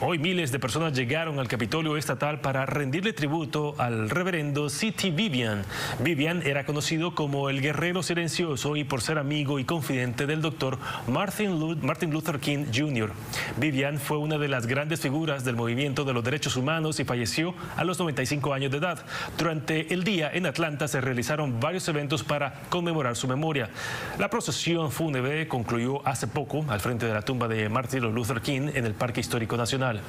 hoy miles de personas llegaron al Capitolio Estatal para rendirle tributo al reverendo C.T. Vivian. Vivian era conocido como el guerrero silencioso y por ser amigo y confidente del doctor Martin Luther King Jr. Vivian fue una de las grandes figuras del movimiento de los derechos humanos y falleció a los 95 años de edad. Durante el día en Atlanta se realizaron varios eventos para conmemorar su memoria. La procesión fúnebre concluyó hace poco al frente de la tumba de Martin Luther King en el Parque Histórico Nacional. Dale.